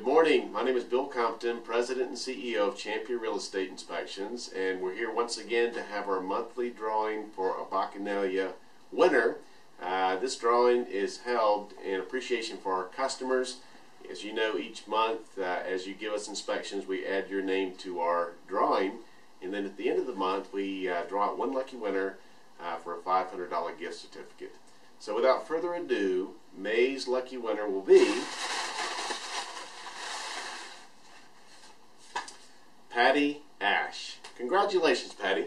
Good morning. My name is Bill Compton, President and CEO of Champia Real Estate Inspections, and we're here once again to have our monthly drawing for a Bacchanalia winner. Uh, this drawing is held in appreciation for our customers. As you know, each month, uh, as you give us inspections, we add your name to our drawing, and then at the end of the month, we uh, draw out one lucky winner uh, for a $500 gift certificate. So without further ado, May's lucky winner will be Patty Ash. Congratulations, Patty.